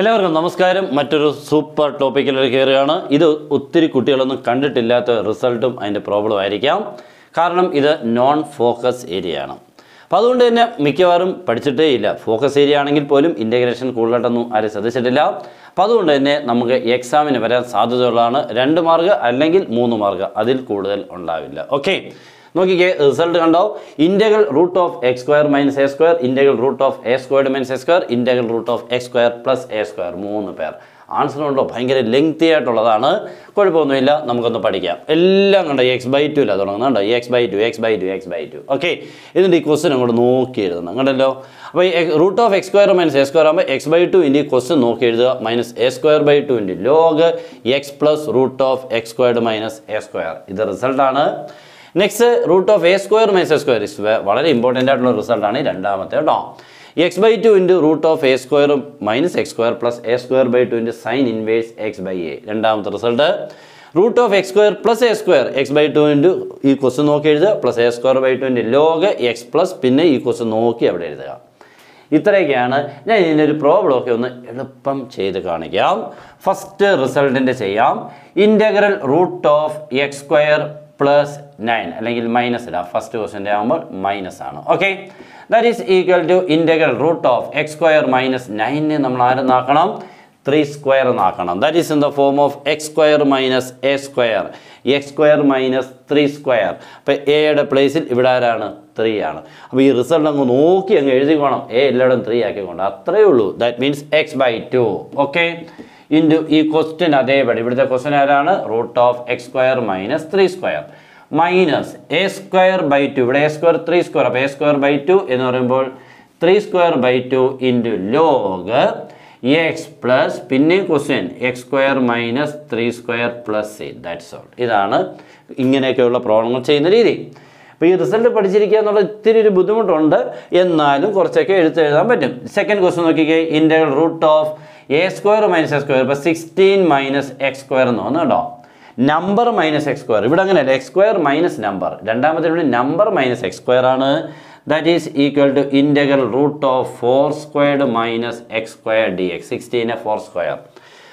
എല്ലാവർക്കും നമസ്കാരം. മറ്റൊരു സൂപ്പർ ടോപ്പിക്കിലേക്ക് കയറുകയാണ്. ഇത് ഒത്തിരി കുട്ടികളൊന്നും കണ്ടിട്ടില്ലാത്ത റിസൾട്ടും അതിന്റെ പ്രോബ്ലം ആയിരിക്കാം. കാരണം ഇത് നോൺ ഫോക്കസ് ഏരിയ ആണ്. അപ്പോൾ അതുകൊണ്ട് തന്നെ മിക്കവാറും പഠിച്ചിട്ടേ ഇല്ല. ഫോക്കസ് ഏരിയ ആണെങ്കിൽ പോലും ഇന്റഗ്രേഷൻ കൂടുതലായിട്ടൊന്നും ആരും ശ്രദ്ധിച്ചിട്ടില്ല. അപ്പോൾ അതുകൊണ്ട് തന്നെ നമുക്ക് എക്സാമിന് വരാൻ സാധ്യതയുള്ളതാണ് രണ്ട് മാർക്ക് അല്ലെങ്കിൽ മൂന്ന് മാർക്ക് അതിൽ കൂടുതൽ ഉണ്ടാവില്ല. ഓക്കെ നോക്കിക്കേ റിസൾട്ട് കണ്ടോ? Integral root of x square minus a square integral root of a squared minus a square integral root of x square plus a square മൂന്ന് പേർ ആൻസർ ഉണ്ടോ ഭയങ്കര ലെങ്തി ആയിട്ടുള്ളതാണ്. കുഴപ്പമൊന്നുമില്ല നമുക്കൊന്ന് പഠിക്കാം. എല്ലാം കണ്ടോ? എക്സ് ബൈ ടു ഇല്ല തുടങ്ങുന്നുണ്ടോ x by two x by two x by two okay ഇതിന്റെ ഈ ക്വസ്റ്റൻ അങ്ങോട്ട് നോക്കി എഴുതണം കണ്ടല്ലോ? അപ്പോൾ ഈ root of x square minus a square ആകുമ്പോൾ എക്സ് ബൈ ടു ഇന്റെ ക്വസ്റ്റൻ നോക്കി എഴുതുക minus a square by two into log x plus root of x squared minus a square ഇത് റിസൾട്ടാണ് next root of a square minus square is വളരെ important ആയിട്ടുള്ള റിസൾട്ടാണ് രണ്ടാമത്തെ കേട്ടോ. X by two into root of a square minus x square plus a square by two into sine inverse x by a രണ്ടാമത്തെ result root of x square plus a square x by two into ഈ question നോക്കി എഴുതുക. Plus a square by two into log x plus പിന്നെ ഈ question നോക്കി അവിടെ എഴുതുക. ഇത്രയൊക്കെയാണ്. ഞാൻ ഇതിന്റെ ഒരു പ്രോബ്ലം ഒക്കെ ഒന്ന് എളുപ്പം ചെയ്ത് കാണിക്കാം. ഫസ്റ്റ് റിസൾട്ടിന്റെ ചെയ്യാം. Integral root of x square plus nine അല്ലെങ്കിൽ മൈനസ് ഇടാം. ഫസ്റ്റ് ക്വസ്റ്റിന്റെ ആകുമ്പോൾ മൈനസ് ആണ്. Okay that is equal to integral root of x square minus നയനെ നമ്മൾ ആരെന്നാക്കണം three square എന്നാക്കണം. That is in the form of x square minus a square x square minus three square അപ്പോൾ എയുടെ പ്ലേസിൽ ഇവിടെ ആരാണ്? ത്രീ ആണ്. അപ്പോൾ ഈ റിസൾട്ട് അങ്ങ് നോക്കി അങ്ങ് എഴുതിക്കോണം. എ എല്ലായിടും ത്രീ ആക്കിക്കൊണ്ട്. അത്രയേ ഉള്ളൂ. That means x by two okay into ഈ ക്വസ്റ്റ്യൻ അതേപടി. ഇവിടുത്തെ ക്വസ്റ്റ്യൻ ആരാണ്? Root of x square minus three square. Minus a square by two. ഇവിടെ എ സ്ക്വയർ ത്രീ സ്ക്വയർ. അപ്പോൾ എ സ്ക്വയർ ബൈ ടു എന്ന് പറയുമ്പോൾ three square by two into log x plus പിന്നെയും question. X square minus three square plus C. That's all ഇതാണ് ഇങ്ങനെയൊക്കെയുള്ള പ്രോബ്ലങ്ങൾ ചെയ്യുന്ന രീതി. അപ്പോൾ ഈ റിസൾട്ട് പഠിച്ചിരിക്കുക എന്നുള്ള ഇത്തിരി ഒരു ബുദ്ധിമുട്ടുണ്ട്. എന്നാലും കുറച്ചൊക്കെ എഴുത്ത് എഴുതാൻ പറ്റും. സെക്കൻഡ് ക്വസ്റ്റ്യൻ നോക്കിക്കേ. Integral root of a square minus a square ഇപ്പോൾ സിക്സ്റ്റീൻ മൈനസ് എക്സ് സ്ക്വയർ എന്ന് തോന്നുന്നു കേട്ടോ. നമ്പർ മൈനസ് എക്സ് സ്ക്വയർ ഇവിടെ അങ്ങനെയല്ല എക്സ് സ്ക്വയർ മൈനസ് നമ്പർ രണ്ടാമത്തെ നമ്പർ മൈനസ് എക്സ് സ്ക്വയർ ആണ്. That is equal to integral root of four squared minus x square d x sixteen four square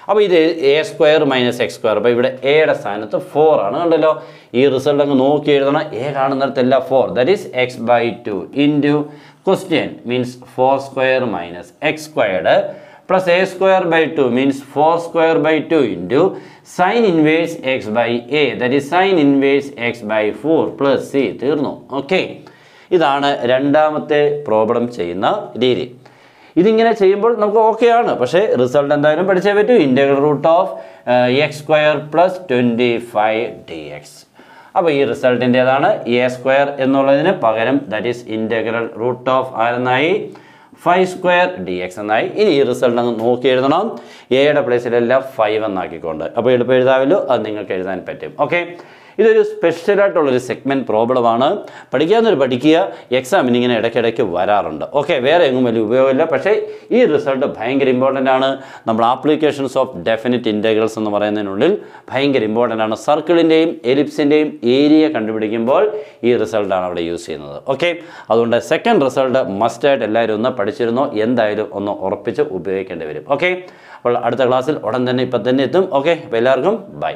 അപ്പോൾ ഇത് a square minus x square അപ്പോൾ ഇവിടെ എയുടെ സ്ഥാനത്ത് ഫോർ ആണ്. കണ്ടല്ലോ? ഈ റിസൾട്ട് അങ്ങ് നോക്കി എഴുതണം. A കാണുന്നിടത്തല്ല four that is x by two into question means four square minus x squared plus a square by two means four square by two into sine inverse x by a that is sine inverse x by four plus C തീർന്നു. Okay ഇതാണ് രണ്ടാമത്തെ problem ചെയ്യുന്ന രീതി. ഇതിങ്ങനെ ചെയ്യുമ്പോൾ നമുക്ക് okay ആണ്. പക്ഷേ റിസൾട്ട് എന്തായാലും പഠിച്ചേ പറ്റൂ. Integral root of x square plus twenty five d x അപ്പോൾ ഈ റിസൾട്ടിന്റേതാണ് എ സ്ക്വയർ എന്നുള്ളതിന് പകരം that is integral root of ആരെന്നായി? Five square d x എന്നായി. ഇനി ഈ റിസൾട്ട് അങ്ങ് നോക്കി എഴുതണം. എയുടെ പ്ലേസിലെല്ലാം ഫൈവ് എന്നാക്കിക്കൊണ്ട്. അപ്പോൾ എളുപ്പം എഴുതാമല്ലോ. അത് നിങ്ങൾക്ക് എഴുതാൻ പറ്റും. ഓക്കെ ഇതൊരു സ്പെഷ്യലായിട്ടുള്ളൊരു സെഗ്മെന്റ് പ്രോബ്ലമാണ്. പഠിക്കാവുന്നൊരു പഠിക്കുക എക്സാമിന് ഇങ്ങനെ ഇടയ്ക്കിടയ്ക്ക് വരാറുണ്ട്. ഓക്കെ വേറെ എങ്ങും വലിയ ഉപയോഗമില്ല. പക്ഷേ ഈ റിസൾട്ട് ഭയങ്കര ഇമ്പോർട്ടന്റ് ആണ്. നമ്മൾ ആപ്ലിക്കേഷൻസ് ഓഫ് ഡെഫിനിറ്റ് ഇന്റഗ്രൽസ് എന്ന് പറയുന്നതിനുള്ളിൽ ഭയങ്കര ഇമ്പോർട്ടന്റ് ആണ്. സർക്കിളിന്റെയും എലിപ്സിന്റെയും ഏരിയ കണ്ടുപിടിക്കുമ്പോൾ ഈ റിസൾട്ടാണ് അവിടെ യൂസ് ചെയ്യുന്നത്. ഓക്കെ അതുകൊണ്ട് സെക്കൻഡ് റിസൾട്ട് മസ്റ്റായിട്ട് എല്ലാവരും ഒന്ന് പഠിച്ചിരുന്നോ? എന്തായാലും ഒന്ന് ഉറപ്പിച്ച് ഉപയോഗിക്കേണ്ടി വരും. ഓക്കെ അപ്പോൾ അടുത്ത ക്ലാസ്സിൽ ഉടൻ തന്നെ ഇപ്പം തന്നെ എത്തും. ഓക്കെ അപ്പോൾ എല്ലാവർക്കും ബൈ